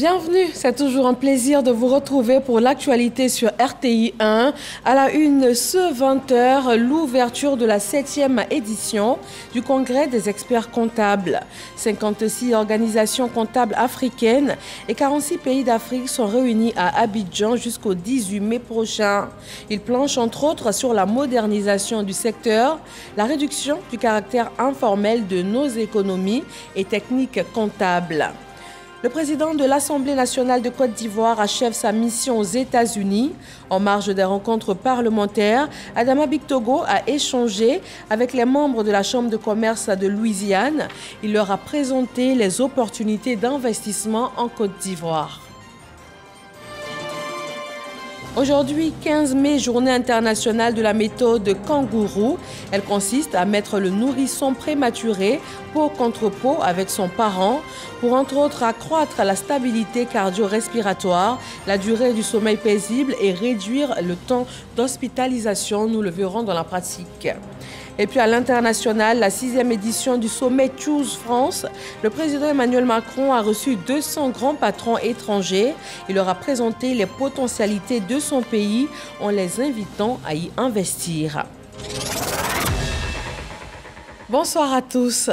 Bienvenue, c'est toujours un plaisir de vous retrouver pour l'actualité sur RTI 1. À la une, ce 20h, l'ouverture de la 7e édition du Congrès des experts comptables. 56 organisations comptables africaines et 46 pays d'Afrique sont réunis à Abidjan jusqu'au 18 mai prochain. Ils planchent entre autres sur la modernisation du secteur, la réduction du caractère informel de nos économies et techniques comptables. Le président de l'Assemblée nationale de Côte d'Ivoire achève sa mission aux États-Unis. En marge des rencontres parlementaires, Adama Bictogo a échangé avec les membres de la Chambre de commerce de Louisiane. Il leur a présenté les opportunités d'investissement en Côte d'Ivoire. Aujourd'hui, 15 mai, journée internationale de la méthode kangourou. Elle consiste à mettre le nourrisson prématuré peau contre peau avec son parent pour entre autres accroître la stabilité cardio-respiratoire, la durée du sommeil paisible et réduire le temps d'hospitalisation. Nous le verrons dans la pratique. Et puis à l'international, la sixième édition du sommet Choose France, le président Emmanuel Macron a reçu 200 grands patrons étrangers. Il leur a présenté les potentialités de son pays en les invitant à y investir. Bonsoir à tous.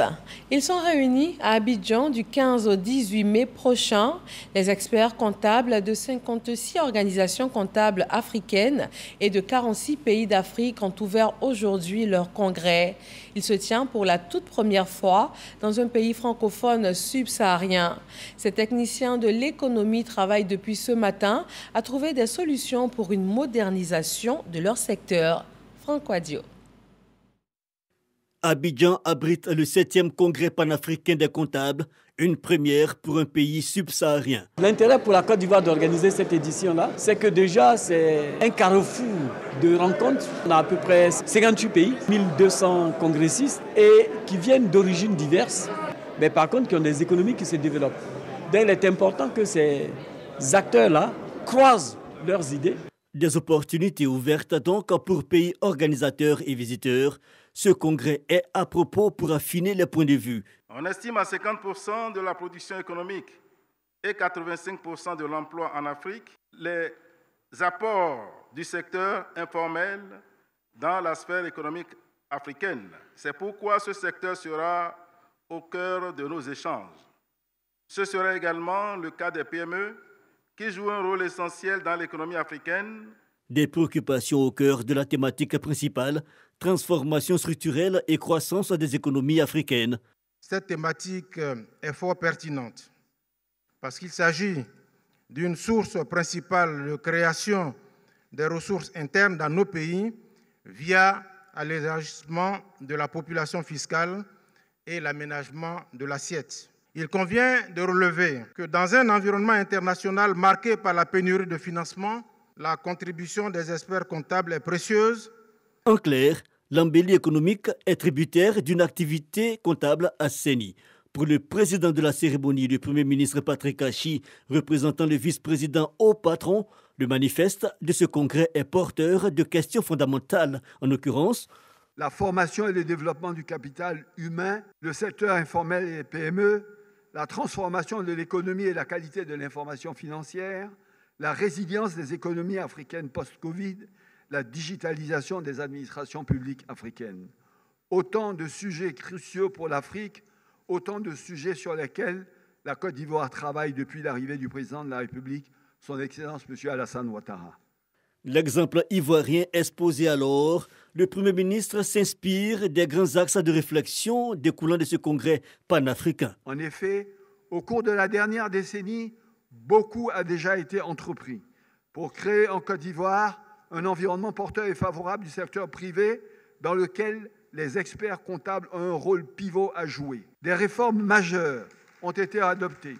Ils sont réunis à Abidjan du 15 au 18 mai prochain. Les experts comptables de 56 organisations comptables africaines et de 46 pays d'Afrique ont ouvert aujourd'hui leur congrès. Il se tient pour la toute première fois dans un pays francophone subsaharien. Ces techniciens de l'économie travaillent depuis ce matin à trouver des solutions pour une modernisation de leur secteur. Franck Wadio. Abidjan abrite le 7e congrès panafricain des comptables, une première pour un pays subsaharien. L'intérêt pour la Côte d'Ivoire d'organiser cette édition-là, c'est que déjà c'est un carrefour de rencontres. On a à peu près 58 pays, 1200 congressistes et qui viennent d'origines diverses, mais par contre qui ont des économies qui se développent. Donc il est important que ces acteurs-là croisent leurs idées. Des opportunités ouvertes donc pour pays organisateurs et visiteurs ce congrès est à propos pour affiner les points de vue. On estime à 50% de la production économique et 85% de l'emploi en Afrique les apports du secteur informel dans la sphère économique africaine. C'est pourquoi ce secteur sera au cœur de nos échanges. Ce sera également le cas des PME qui jouent un rôle essentiel dans l'économie africaine. Des préoccupations au cœur de la thématique principale transformation structurelle et croissance des économies africaines. Cette thématique euh, est fort pertinente parce qu'il s'agit d'une source principale de création des ressources internes dans nos pays via l'élargissement de la population fiscale et l'aménagement de l'assiette. Il convient de relever que dans un environnement international marqué par la pénurie de financement, la contribution des experts comptables est précieuse en clair, l'embellie économique est tributaire d'une activité comptable assainie. Pour le président de la cérémonie, le Premier ministre Patrick Hachi, représentant le vice-président au patron, le manifeste de ce congrès est porteur de questions fondamentales, en l'occurrence la formation et le développement du capital humain, le secteur informel et les PME, la transformation de l'économie et la qualité de l'information financière, la résilience des économies africaines post-Covid la digitalisation des administrations publiques africaines. Autant de sujets cruciaux pour l'Afrique, autant de sujets sur lesquels la Côte d'Ivoire travaille depuis l'arrivée du président de la République, son Excellence M. Alassane Ouattara. L'exemple ivoirien exposé alors, le Premier ministre s'inspire des grands axes de réflexion découlant de ce congrès panafricain. En effet, au cours de la dernière décennie, beaucoup a déjà été entrepris pour créer en Côte d'Ivoire un environnement porteur et favorable du secteur privé dans lequel les experts comptables ont un rôle pivot à jouer. Des réformes majeures ont été adoptées.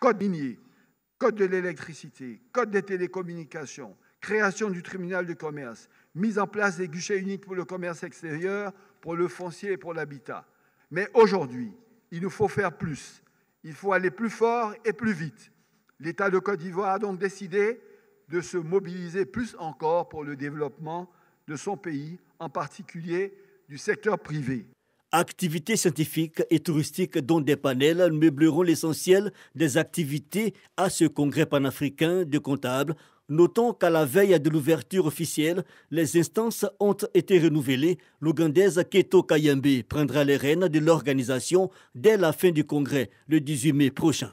Code minier, code de l'électricité, code des télécommunications, création du tribunal de commerce, mise en place des guichets uniques pour le commerce extérieur, pour le foncier et pour l'habitat. Mais aujourd'hui, il nous faut faire plus. Il faut aller plus fort et plus vite. L'État de Côte d'Ivoire a donc décidé de se mobiliser plus encore pour le développement de son pays, en particulier du secteur privé. Activités scientifiques et touristiques dont des panels meubleront l'essentiel des activités à ce congrès panafricain de comptables. Notons qu'à la veille de l'ouverture officielle, les instances ont été renouvelées. L'Ougandaise Keto Kayembe prendra les rênes de l'organisation dès la fin du congrès, le 18 mai prochain.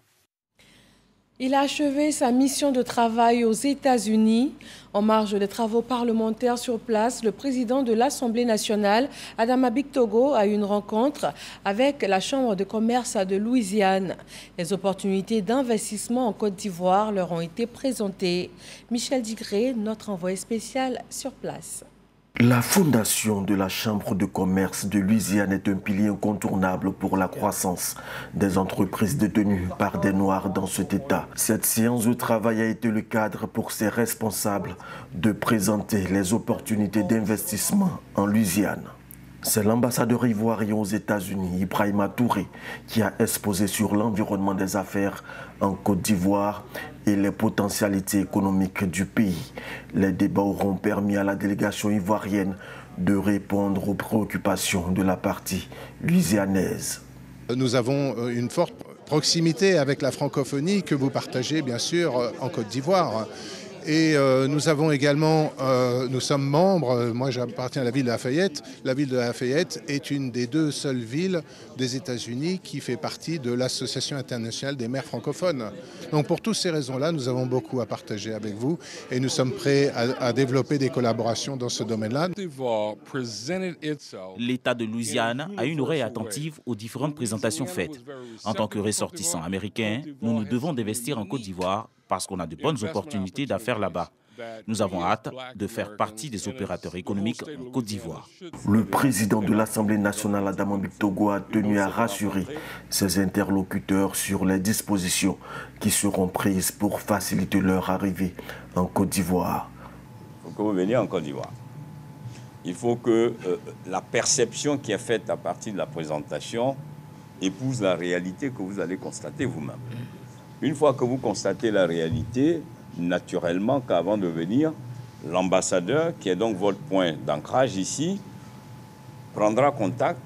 Il a achevé sa mission de travail aux États-Unis. En marge des travaux parlementaires sur place, le président de l'Assemblée nationale, Adama Togo, a eu une rencontre avec la Chambre de commerce de Louisiane. Les opportunités d'investissement en Côte d'Ivoire leur ont été présentées. Michel Digré, notre envoyé spécial sur place. La fondation de la Chambre de commerce de Louisiane est un pilier incontournable pour la croissance des entreprises détenues par des Noirs dans cet État. Cette séance de travail a été le cadre pour ses responsables de présenter les opportunités d'investissement en Louisiane. C'est l'ambassadeur ivoirien aux États-Unis, Ibrahima Touré, qui a exposé sur l'environnement des affaires en Côte d'Ivoire et les potentialités économiques du pays. Les débats auront permis à la délégation ivoirienne de répondre aux préoccupations de la partie louisianaise. Nous avons euh, une forte proximité avec la francophonie que vous partagez bien sûr euh, en Côte d'Ivoire. Et euh, nous avons également, euh, nous sommes membres, euh, moi j'appartiens à la ville de Lafayette. La ville de Lafayette est une des deux seules villes des États-Unis qui fait partie de l'Association internationale des maires francophones. Donc pour toutes ces raisons-là, nous avons beaucoup à partager avec vous et nous sommes prêts à, développer des collaborations dans ce domaine-là. L'État de Louisiane a une oreille attentive aux différentes présentations faites. En tant que ressortissants américains, nous nous devons d'investir en Côte d'Ivoire parce qu'on a de bonnes opportunités d'affaires là-bas. Nous avons hâte de faire partie des opérateurs économiques en Côte d'Ivoire. Le président de l'Assemblée nationale, Adam Togo, a tenu à rassurer ses interlocuteurs sur les dispositions qui seront prises pour faciliter leur arrivée en Côte d'Ivoire. Il faut que vous veniez en Côte d'Ivoire. Il faut que euh, la perception qui est faite à partir de la présentation épouse la réalité que vous allez constater vous-même. Une fois que vous constatez la réalité, naturellement qu'avant de venir, l'ambassadeur, qui est donc votre point d'ancrage ici, prendra contact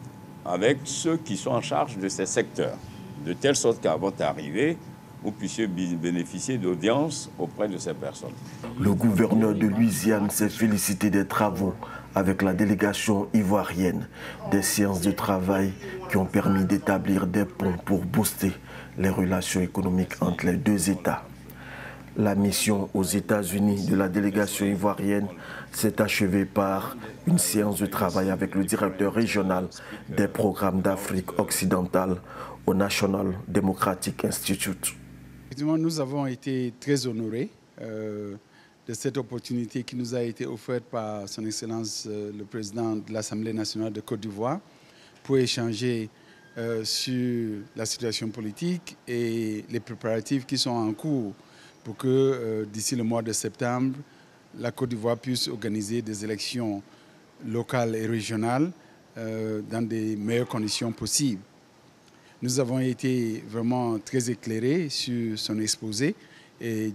avec ceux qui sont en charge de ces secteurs, de telle sorte qu'avant d'arriver, vous puissiez bénéficier d'audience auprès de ces personnes. Le gouverneur de Louisiane s'est félicité des travaux avec la délégation ivoirienne, des séances de travail qui ont permis d'établir des ponts pour booster les relations économiques entre les deux États. La mission aux États-Unis de la délégation ivoirienne s'est achevée par une séance de travail avec le directeur régional des programmes d'Afrique occidentale au National Democratic Institute. Nous avons été très honorés euh, de cette opportunité qui nous a été offerte par Son Excellence euh, le Président de l'Assemblée nationale de Côte d'Ivoire pour échanger euh, sur la situation politique et les préparatifs qui sont en cours pour que euh, d'ici le mois de septembre, la Côte d'Ivoire puisse organiser des élections locales et régionales euh, dans des meilleures conditions possibles. Nous avons été vraiment très éclairés sur son exposé et,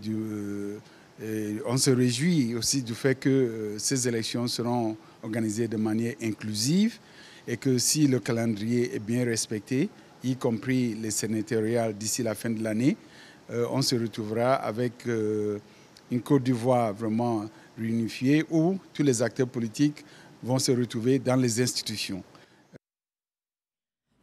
on se réjouit aussi du fait que ces élections seront organisées de manière inclusive et que si le calendrier est bien respecté, y compris les sénatoriales d'ici la fin de l'année, euh, on se retrouvera avec euh, une Côte d'Ivoire vraiment réunifiée où tous les acteurs politiques vont se retrouver dans les institutions.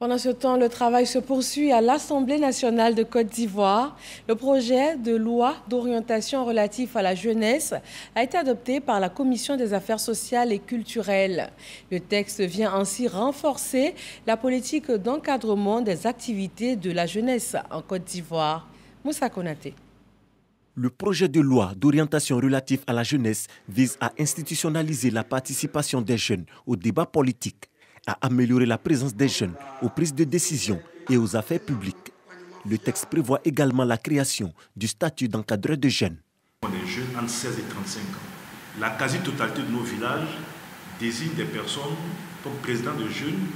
Pendant ce temps, le travail se poursuit à l'Assemblée nationale de Côte d'Ivoire. Le projet de loi d'orientation relatif à la jeunesse a été adopté par la Commission des affaires sociales et culturelles. Le texte vient ainsi renforcer la politique d'encadrement des activités de la jeunesse en Côte d'Ivoire. Moussa Konaté. Le projet de loi d'orientation relatif à la jeunesse vise à institutionnaliser la participation des jeunes au débat politique à améliorer la présence des jeunes aux prises de décision et aux affaires publiques. Le texte prévoit également la création du statut d'encadreur de jeunes. Des jeunes entre 16 et 35 ans. La quasi-totalité de nos villages désignent des personnes comme président de jeunes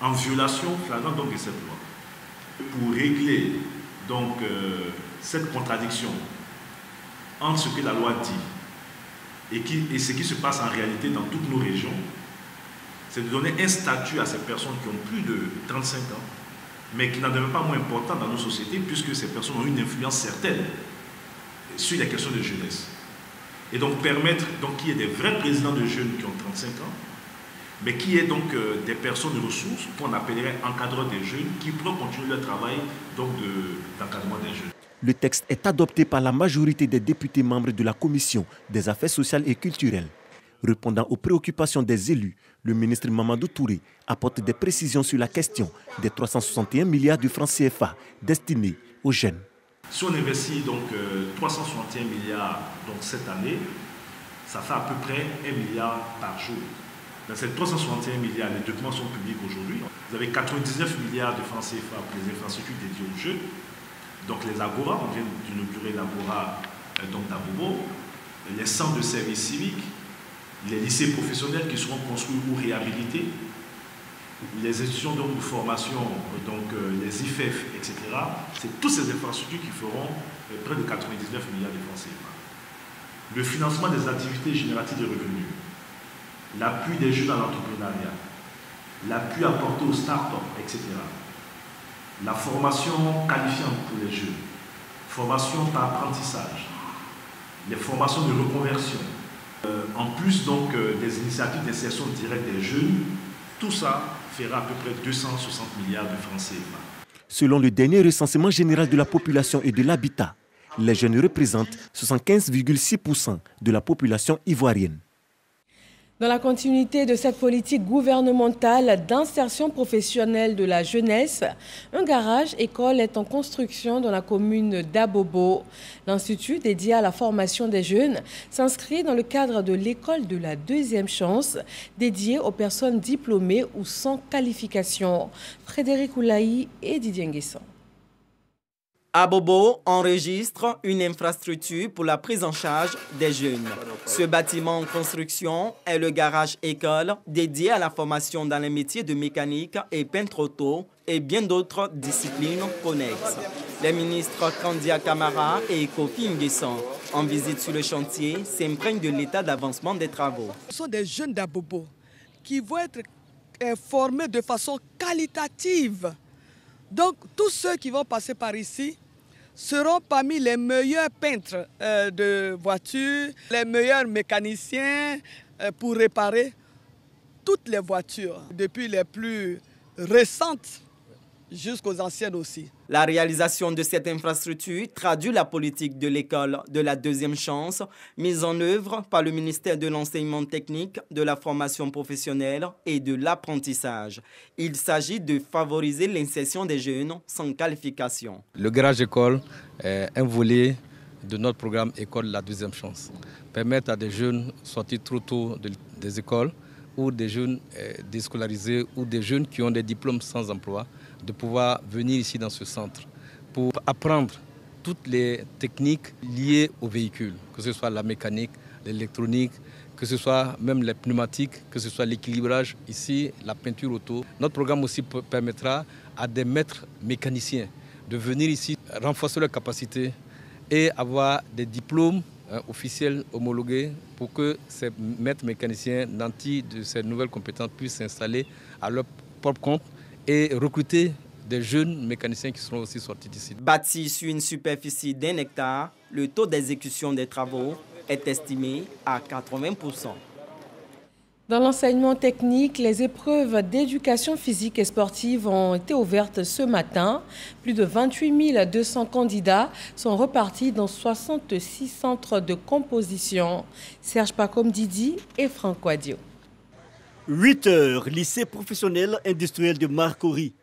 en violation flagrante de cette loi. Pour régler donc euh, cette contradiction entre ce que la loi dit et ce qui se passe en réalité dans toutes nos régions, c'est de donner un statut à ces personnes qui ont plus de 35 ans, mais qui n'en demeurent pas moins important dans nos sociétés, puisque ces personnes ont une influence certaine sur les questions de jeunesse. Et donc permettre qu'il y ait des vrais présidents de jeunes qui ont 35 ans, mais qui est donc euh, des personnes de ressources qu'on appellerait encadreurs des jeunes qui pourront continuer leur travail d'encadrement des jeunes. Le texte est adopté par la majorité des députés membres de la Commission des affaires sociales et culturelles. Répondant aux préoccupations des élus, le ministre Mamadou Touré apporte des précisions sur la question des 361 milliards de francs CFA destinés aux jeunes. Si on investit donc 361 euh, milliards donc cette année, ça fait à peu près 1 milliard par jour. Dans ces 361 milliards, les documents sont publics aujourd'hui. Vous avez 99 milliards de francs CFA pour les infrastructures dédiées aux jeunes. Donc les Agora, on vient d'inaugurer l'Agora euh, d'Abobo, les centres de services civiques, les lycées professionnels qui seront construits ou réhabilités, les institutions de formation, donc euh, les IFEF, etc. C'est toutes ces infrastructures qui feront euh, près de 99 milliards de francs. Le financement des activités génératives de revenus, l'appui des jeunes à l'entrepreneuriat, l'appui apporté aux start-up, etc. La formation qualifiante pour les jeunes, formation par apprentissage, les formations de reconversion, en plus donc euh, des initiatives d'insertion directe des jeunes, tout ça fera à peu près 260 milliards de francs CFA. Selon le dernier recensement général de la population et de l'habitat, les jeunes représentent 75,6% de la population ivoirienne. Dans la continuité de cette politique gouvernementale d'insertion professionnelle de la jeunesse, un garage-école est en construction dans la commune d'Abobo. L'Institut dédié à la formation des jeunes s'inscrit dans le cadre de l'école de la deuxième chance, dédiée aux personnes diplômées ou sans qualification. Frédéric Oulaï et Didier Nguesson. Abobo enregistre une infrastructure pour la prise en charge des jeunes. Ce bâtiment en construction est le garage école dédié à la formation dans les métiers de mécanique et peintre auto et bien d'autres disciplines connexes. Les ministres Kandia Kamara et Kofi Nguesson, en visite sur le chantier, s'imprègnent de l'état d'avancement des travaux. Ce sont des jeunes d'Abobo qui vont être euh, formés de façon qualitative. Donc, tous ceux qui vont passer par ici seront parmi les meilleurs peintres euh, de voitures, les meilleurs mécaniciens euh, pour réparer toutes les voitures, depuis les plus récentes jusqu'aux anciennes aussi. La réalisation de cette infrastructure traduit la politique de l'école de la deuxième chance, mise en œuvre par le ministère de l'enseignement technique, de la formation professionnelle et de l'apprentissage. Il s'agit de favoriser l'insertion des jeunes sans qualification. Le garage école est un volet de notre programme École la deuxième chance. Permettre à des jeunes sortis trop tôt des écoles ou des jeunes euh, déscolarisés ou des jeunes qui ont des diplômes sans emploi de pouvoir venir ici dans ce centre pour apprendre toutes les techniques liées au véhicule, que ce soit la mécanique, l'électronique, que ce soit même les pneumatiques, que ce soit l'équilibrage, ici la peinture auto. Notre programme aussi permettra à des maîtres mécaniciens de venir ici renforcer leurs capacités et avoir des diplômes hein, officiels homologués pour que ces maîtres mécaniciens nantis de ces nouvelles compétences puissent s'installer à leur propre compte et recruter des jeunes mécaniciens qui seront aussi sortis d'ici. Bâti sur une superficie d'un hectare, le taux d'exécution des travaux est estimé à 80%. Dans l'enseignement technique, les épreuves d'éducation physique et sportive ont été ouvertes ce matin. Plus de 28 200 candidats sont repartis dans 66 centres de composition. Serge Pacom Didi et Franck Wadio. 8 heures, lycée professionnel industriel de Marcory.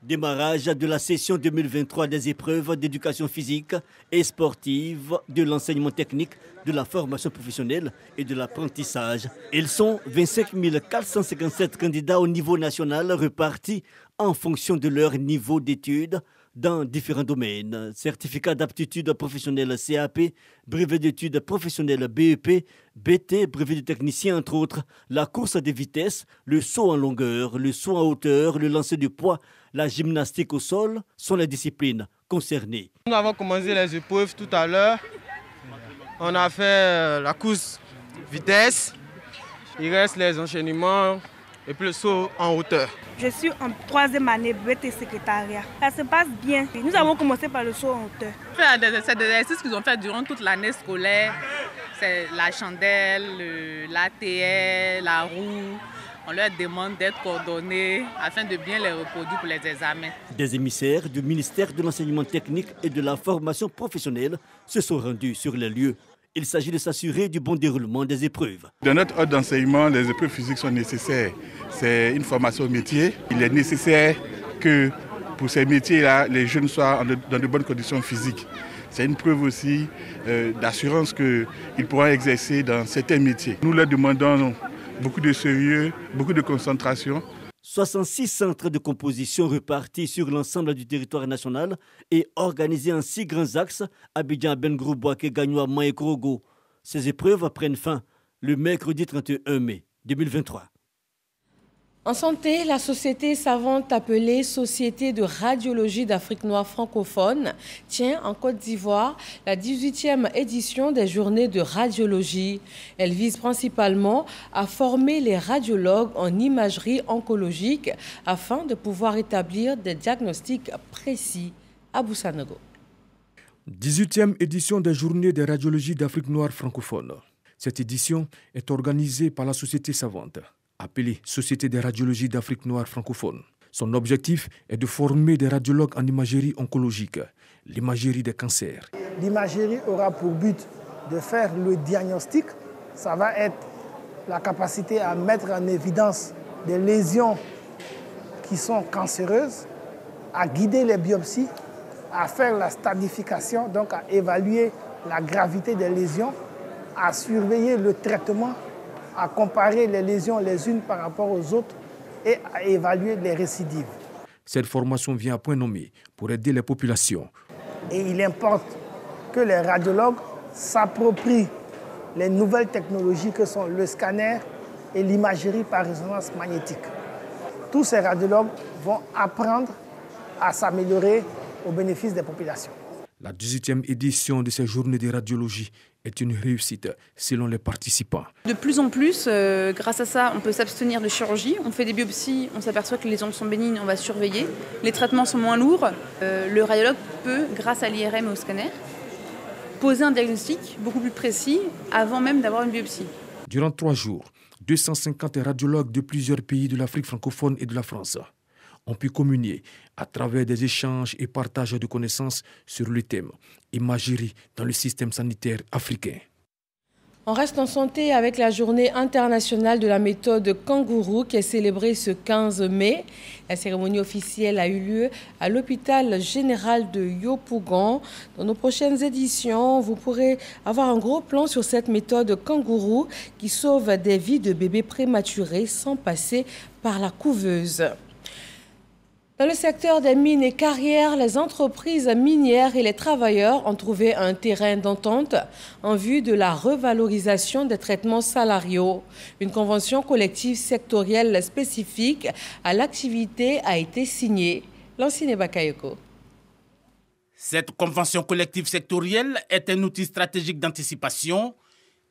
Démarrage de la session 2023 des épreuves d'éducation physique et sportive, de l'enseignement technique, de la formation professionnelle et de l'apprentissage. Ils sont 25 457 candidats au niveau national repartis en fonction de leur niveau d'études dans différents domaines. Certificat d'aptitude professionnelle CAP, brevet d'études professionnelles BEP, BT, brevet de technicien entre autres, la course à des vitesses, le saut en longueur, le saut en hauteur, le lancer de poids, la gymnastique au sol sont les disciplines concernées. Nous avons commencé les épreuves tout à l'heure. On a fait euh, la course vitesse. Il reste les enchaînements et puis le saut en hauteur. Je suis en troisième année BT secrétariat. Ça se passe bien. Nous avons commencé par le saut en hauteur. C'est des exercices qu'ils ont fait durant toute l'année scolaire. C'est la chandelle, l'ATL, la roue. On leur demande d'être coordonnés afin de bien les reproduire pour les examens. Des émissaires du ministère de l'enseignement technique et de la formation professionnelle se sont rendus sur les lieux il s'agit de s'assurer du bon déroulement des épreuves. Dans notre ordre d'enseignement, les épreuves physiques sont nécessaires. C'est une formation au métier. Il est nécessaire que pour ces métiers-là, les jeunes soient dans de bonnes conditions physiques. C'est une preuve aussi euh, d'assurance qu'ils pourront exercer dans certains métiers. Nous leur demandons beaucoup de sérieux, beaucoup de concentration 66 centres de composition repartis sur l'ensemble du territoire national et organisés en six grands axes Abidjan, Bengrou, Boaké, Gagnoua, et. Ces épreuves prennent fin le mercredi 31 mai 2023. En santé, la société savante appelée Société de radiologie d'Afrique noire francophone tient en Côte d'Ivoire la 18e édition des journées de radiologie. Elle vise principalement à former les radiologues en imagerie oncologique afin de pouvoir établir des diagnostics précis. à Boussanogo. 18e édition des journées de radiologie d'Afrique noire francophone. Cette édition est organisée par la Société savante appelée Société de radiologie d'Afrique noire francophone. Son objectif est de former des radiologues en imagerie oncologique, l'imagerie des cancers. L'imagerie aura pour but de faire le diagnostic. Ça va être la capacité à mettre en évidence des lésions qui sont cancéreuses, à guider les biopsies, à faire la stadification, donc à évaluer la gravité des lésions, à surveiller le traitement à comparer les lésions les unes par rapport aux autres et à évaluer les récidives. Cette formation vient à point nommé pour aider les populations. Et il importe que les radiologues s'approprient les nouvelles technologies que sont le scanner et l'imagerie par résonance magnétique. Tous ces radiologues vont apprendre à s'améliorer au bénéfice des populations. La 18e édition de ces journées de radiologie est une réussite selon les participants. De plus en plus, euh, grâce à ça, on peut s'abstenir de chirurgie. On fait des biopsies, on s'aperçoit que les ondes sont bénignes, on va surveiller. Les traitements sont moins lourds. Euh, le radiologue peut, grâce à l'IRM et au scanner, poser un diagnostic beaucoup plus précis avant même d'avoir une biopsie. Durant trois jours, 250 radiologues de plusieurs pays de l'Afrique francophone et de la France ont pu communier à travers des échanges et partages de connaissances sur le thème imagerie dans le système sanitaire africain. On reste en santé avec la journée internationale de la méthode kangourou qui est célébrée ce 15 mai. La cérémonie officielle a eu lieu à l'hôpital général de Yopougon. Dans nos prochaines éditions, vous pourrez avoir un gros plan sur cette méthode kangourou qui sauve des vies de bébés prématurés sans passer par la couveuse. Dans le secteur des mines et carrières, les entreprises minières et les travailleurs ont trouvé un terrain d'entente en vue de la revalorisation des traitements salariaux. Une convention collective sectorielle spécifique à l'activité a été signée. L'ancien Bakayoko. Cette convention collective sectorielle est un outil stratégique d'anticipation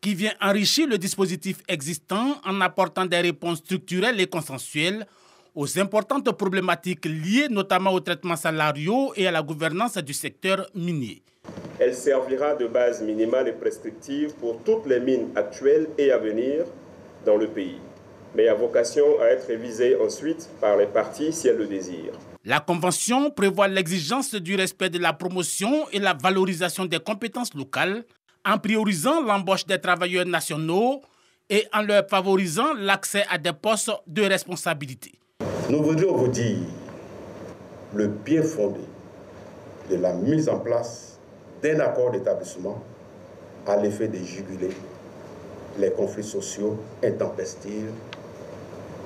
qui vient enrichir le dispositif existant en apportant des réponses structurelles et consensuelles aux importantes problématiques liées notamment aux traitements salariaux et à la gouvernance du secteur minier. Elle servira de base minimale et prescriptive pour toutes les mines actuelles et à venir dans le pays, mais a vocation à être révisée ensuite par les parties si elles le désirent. La Convention prévoit l'exigence du respect de la promotion et la valorisation des compétences locales en priorisant l'embauche des travailleurs nationaux et en leur favorisant l'accès à des postes de responsabilité. Nous voudrions vous dire le bien fondé de la mise en place d'un accord d'établissement à l'effet de juguler les conflits sociaux intempestifs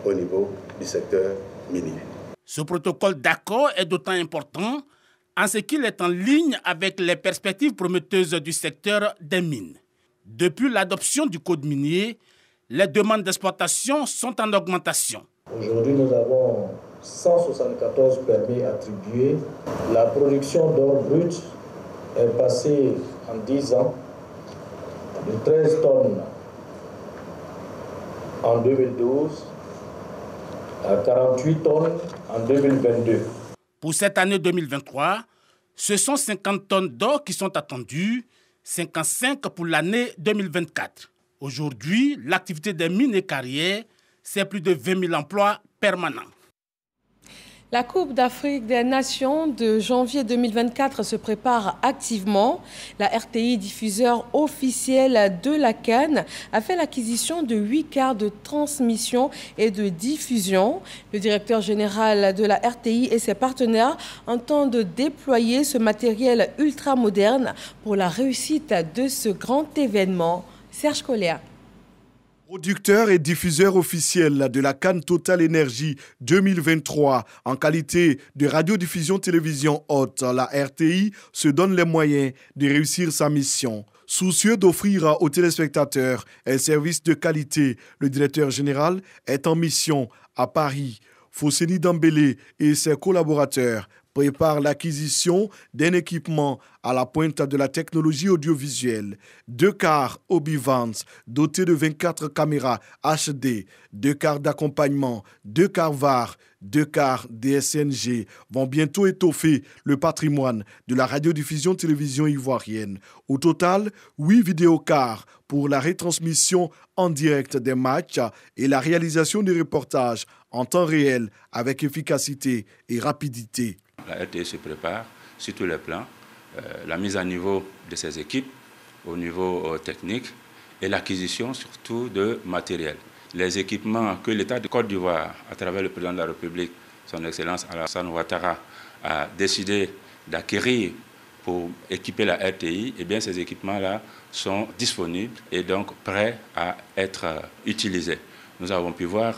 au niveau du secteur minier. Ce protocole d'accord est d'autant important en ce qu'il est en ligne avec les perspectives prometteuses du secteur des mines. Depuis l'adoption du code minier, les demandes d'exploitation sont en augmentation. Aujourd'hui, nous avons 174 permis attribués. La production d'or brut est passée en 10 ans de 13 tonnes en 2012 à 48 tonnes en 2022. Pour cette année 2023, ce sont 50 tonnes d'or qui sont attendues, 55 pour l'année 2024. Aujourd'hui, l'activité des mines et carrières, c'est plus de 20 000 emplois permanents. La Coupe d'Afrique des Nations de janvier 2024 se prépare activement. La RTI, diffuseur officiel de la Cannes, a fait l'acquisition de huit quarts de transmission et de diffusion. Le directeur général de la RTI et ses partenaires entendent déployer ce matériel ultra moderne pour la réussite de ce grand événement. Serge Colléa. Producteur et diffuseur officiel de la Cannes Total Énergie 2023 en qualité de radiodiffusion télévision haute, la RTI se donne les moyens de réussir sa mission. Soucieux d'offrir aux téléspectateurs un service de qualité, le directeur général est en mission à Paris. Fosseni Dambélé et ses collaborateurs prépare l'acquisition d'un équipement à la pointe de la technologie audiovisuelle. Deux cars Obi-Vans dotés de 24 caméras HD, deux cars d'accompagnement, deux cars VAR, deux cars DSNG vont bientôt étoffer le patrimoine de la radiodiffusion télévision ivoirienne. Au total, huit vidéocars pour la retransmission en direct des matchs et la réalisation des reportages en temps réel avec efficacité et rapidité. La RTE se prépare sur tous les plans, euh, la mise à niveau de ses équipes au niveau euh, technique et l'acquisition surtout de matériel. Les équipements que l'État de Côte d'Ivoire, à travers le président de la République, son Excellence Alassane Ouattara, a décidé d'acquérir pour équiper la RTI, eh bien ces équipements-là sont disponibles et donc prêts à être euh, utilisés. Nous avons pu voir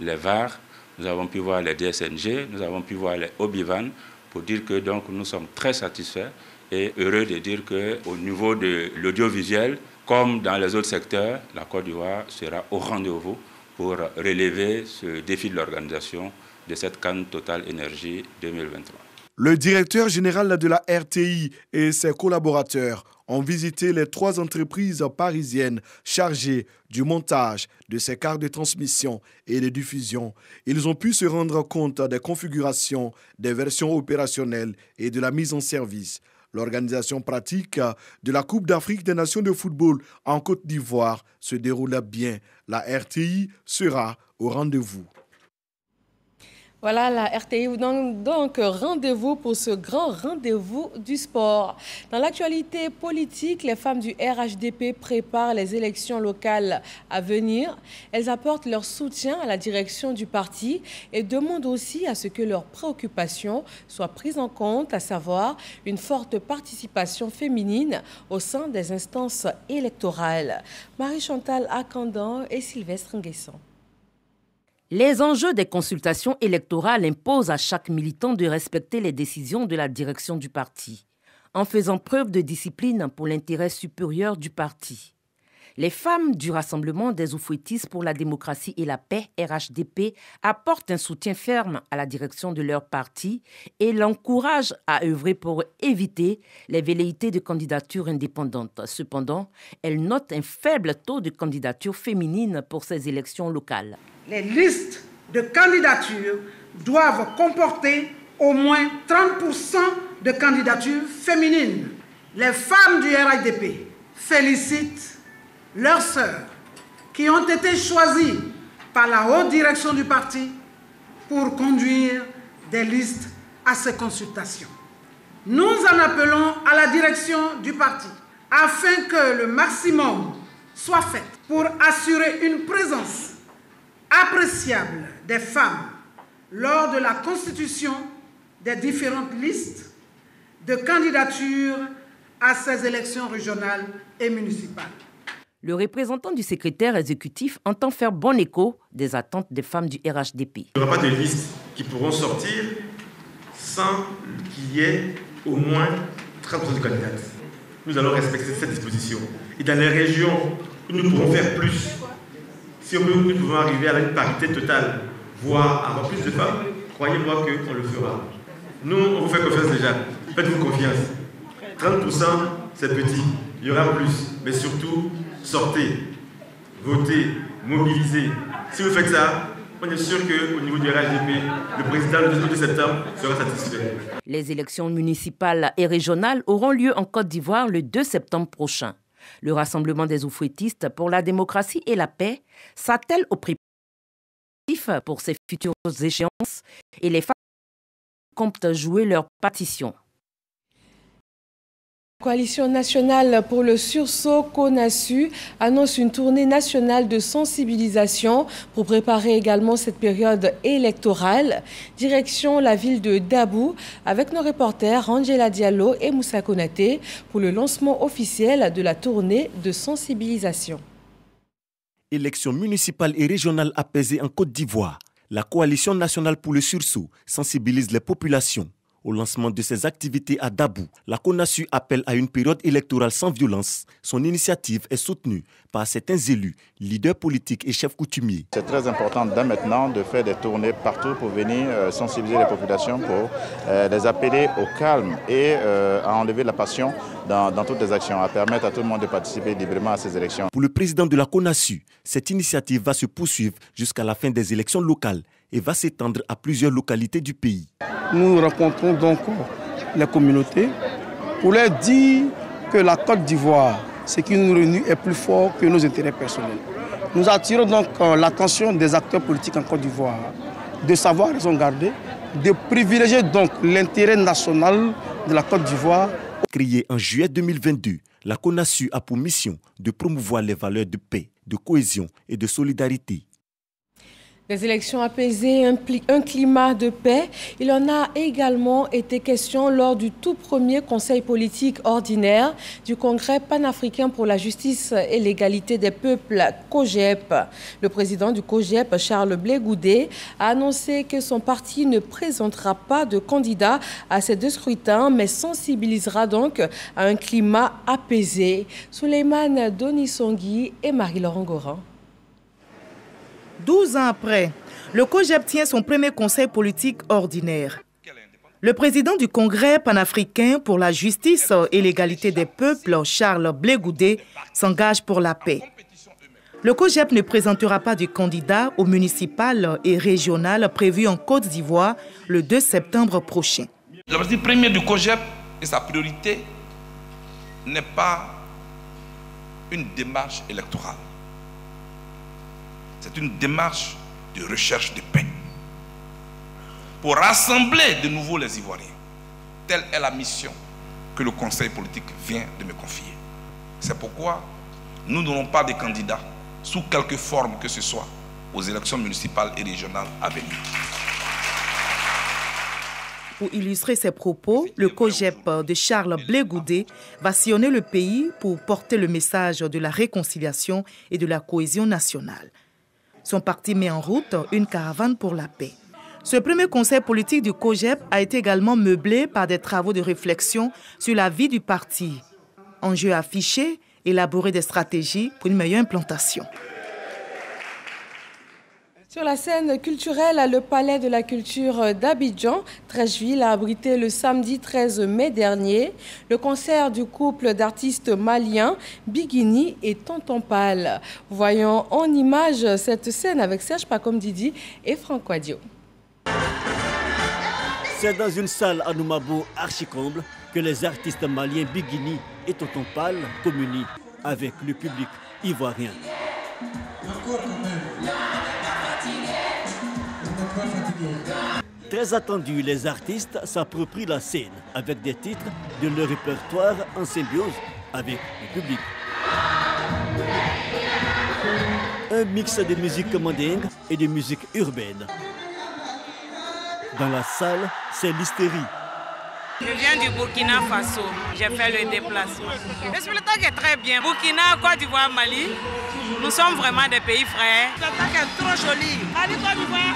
les VAR, nous avons pu voir les DSNG, nous avons pu voir les Obivan pour dire que nous sommes très satisfaits et heureux de dire qu'au niveau de l'audiovisuel, comme dans les autres secteurs, la Côte d'Ivoire sera au rendez-vous pour relever ce défi de l'organisation de cette Cannes Total Énergie 2023. Le directeur général de la RTI et ses collaborateurs ont visité les trois entreprises parisiennes chargées du montage de ces cartes de transmission et de diffusion. Ils ont pu se rendre compte des configurations, des versions opérationnelles et de la mise en service. L'organisation pratique de la Coupe d'Afrique des Nations de football en Côte d'Ivoire se déroule bien. La RTI sera au rendez-vous. Voilà la RTI. Donc, donc rendez-vous pour ce grand rendez-vous du sport. Dans l'actualité politique, les femmes du RHDP préparent les élections locales à venir. Elles apportent leur soutien à la direction du parti et demandent aussi à ce que leurs préoccupations soient prises en compte, à savoir une forte participation féminine au sein des instances électorales. Marie-Chantal Akandan et Sylvestre Nguesson. Les enjeux des consultations électorales imposent à chaque militant de respecter les décisions de la direction du parti, en faisant preuve de discipline pour l'intérêt supérieur du parti. Les femmes du Rassemblement des Oufouettistes pour la démocratie et la paix, RHDP, apportent un soutien ferme à la direction de leur parti et l'encouragent à œuvrer pour éviter les velléités de candidatures indépendantes. Cependant, elles notent un faible taux de candidatures féminines pour ces élections locales les listes de candidatures doivent comporter au moins 30% de candidatures féminines. Les femmes du RIDP félicitent leurs sœurs qui ont été choisies par la haute direction du parti pour conduire des listes à ces consultations. Nous en appelons à la direction du parti afin que le maximum soit fait pour assurer une présence appréciable des femmes lors de la constitution des différentes listes de candidature à ces élections régionales et municipales. Le représentant du secrétaire exécutif entend faire bon écho des attentes des femmes du RHDP. Il n'y aura pas de listes qui pourront sortir sans qu'il y ait au moins 30% de candidats. Nous allons respecter cette disposition. Et dans les régions où nous pourrons faire plus, si nous pouvons arriver à une parité totale, voire avoir plus de femmes, croyez-moi qu'on le fera. Nous, on vous fait confiance déjà. Faites-vous confiance. 30%, c'est petit. Il y aura plus. Mais surtout, sortez, votez, mobilisez. Si vous faites ça, on est sûr qu'au niveau du RHDP, le président le 2 septembre sera satisfait. Les élections municipales et régionales auront lieu en Côte d'Ivoire le 2 septembre prochain. Le Rassemblement des oufouettistes pour la démocratie et la paix s'attelle au préparatifs pour ces futures échéances? Et les femmes comptent jouer leur partition. Coalition nationale pour le sursaut CONASU annonce une tournée nationale de sensibilisation pour préparer également cette période électorale. Direction la ville de Dabou avec nos reporters Angela Diallo et Moussa Konaté pour le lancement officiel de la tournée de sensibilisation. Élections municipales et régionales apaisées en Côte d'Ivoire. La Coalition nationale pour le sursaut sensibilise les populations au lancement de ses activités à Dabou, la CONASU appelle à une période électorale sans violence. Son initiative est soutenue par certains élus, leaders politiques et chefs coutumiers. C'est très important dès maintenant de faire des tournées partout pour venir euh, sensibiliser les populations, pour euh, les appeler au calme et euh, à enlever la passion dans, dans, toutes les actions, à permettre à tout le monde de participer librement à ces élections. Pour le président de la CONASU, cette initiative va se poursuivre jusqu'à la fin des élections locales et va s'étendre à plusieurs localités du pays. Nous rencontrons donc les communautés pour leur dire que la Côte d'Ivoire, ce qui nous réunit, est plus fort que nos intérêts personnels. Nous attirons donc l'attention des acteurs politiques en Côte d'Ivoire de savoir raison garder, de privilégier donc l'intérêt national de la Côte d'Ivoire. Créée en juillet 2022, la CONASU a pour mission de promouvoir les valeurs de paix, de cohésion et de solidarité des élections apaisées impliquent un climat de paix. Il en a également été question lors du tout premier conseil politique ordinaire du Congrès panafricain pour la justice et l'égalité des peuples, COGEP. Le président du COGEP, Charles Blé a annoncé que son parti ne présentera pas de candidat à ces deux scrutins, mais sensibilisera donc à un climat apaisé. Souleymane Donisongui et Marie-Laurent Gorin. 12 ans après, le COGEP tient son premier conseil politique ordinaire. Le président du Congrès panafricain pour la justice et l'égalité des peuples, Charles Blégoudé, s'engage pour la paix. Le COGEP ne présentera pas de candidat au municipal et régional prévu en Côte d'Ivoire le 2 septembre prochain. L'objectif premier du COGEP et sa priorité n'est pas une démarche électorale c'est une démarche de recherche de paix. Pour rassembler de nouveau les Ivoiriens. Telle est la mission que le Conseil politique vient de me confier. C'est pourquoi nous n'aurons pas de candidats, sous quelque forme que ce soit, aux élections municipales et régionales à venir. Pour illustrer ses propos, le COGEP de Charles Blégoudé va sillonner le pays pour porter le message de la réconciliation et de la cohésion nationale. Son parti met en route une caravane pour la paix. Ce premier conseil politique du COGEP a été également meublé par des travaux de réflexion sur la vie du parti. Enjeu affiché, élaborer des stratégies pour une meilleure implantation. Sur la scène culturelle, le Palais de la Culture d'Abidjan, Trècheville, a abrité le samedi 13 mai dernier le concert du couple d'artistes maliens Bigini et Tonton Pal. Voyons en image cette scène avec Serge Pacom Didi et Franck Wadio. C'est dans une salle à Noumabo archicomble que les artistes maliens Bigini et Tonton Pal communient avec le public ivoirien. Très attendu, les artistes s'approprient la scène avec des titres de leur répertoire en symbiose avec le public. Un mix de musique mandingue et de musique urbaine. Dans la salle, c'est l'hystérie. Je viens du Burkina Faso. J'ai fait le déplacement. Le spectacle est très bien. Burkina, Côte d'Ivoire, Mali, nous sommes vraiment des pays frères. Le spectacle est trop joli. Mali, Côte d'Ivoire,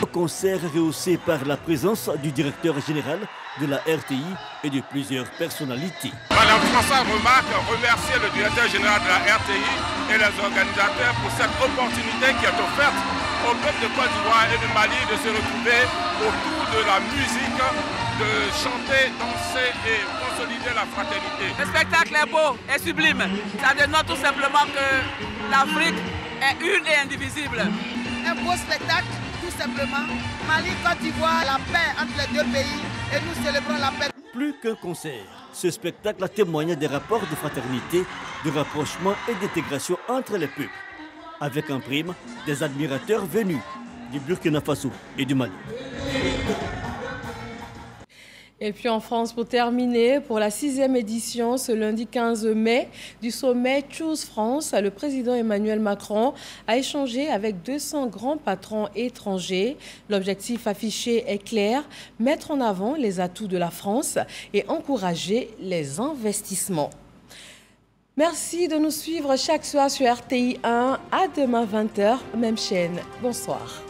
Le concert rehaussé par la présence du directeur général de la RTI et de plusieurs personnalités. Madame François remarque remercier le directeur général de la RTI et les organisateurs pour cette opportunité qui est offerte au peuple de Côte d'Ivoire et de Mali de se retrouver autour de la musique de chanter, danser et consolider la fraternité. Le spectacle est beau et sublime. Ça dénote tout simplement que l'Afrique est une et indivisible. Un beau spectacle, tout simplement. Mali, Côte d'Ivoire, la paix entre les deux pays et nous célébrons la paix. Plus qu'un concert, ce spectacle a témoigné des rapports de fraternité, de rapprochement et d'intégration entre les peuples. Avec en prime des admirateurs venus du Burkina Faso et du Mali. Et puis en France, pour terminer, pour la sixième édition, ce lundi 15 mai, du sommet Choose France, le président Emmanuel Macron a échangé avec 200 grands patrons étrangers. L'objectif affiché est clair, mettre en avant les atouts de la France et encourager les investissements. Merci de nous suivre chaque soir sur RTI 1. À demain 20h, même chaîne. Bonsoir.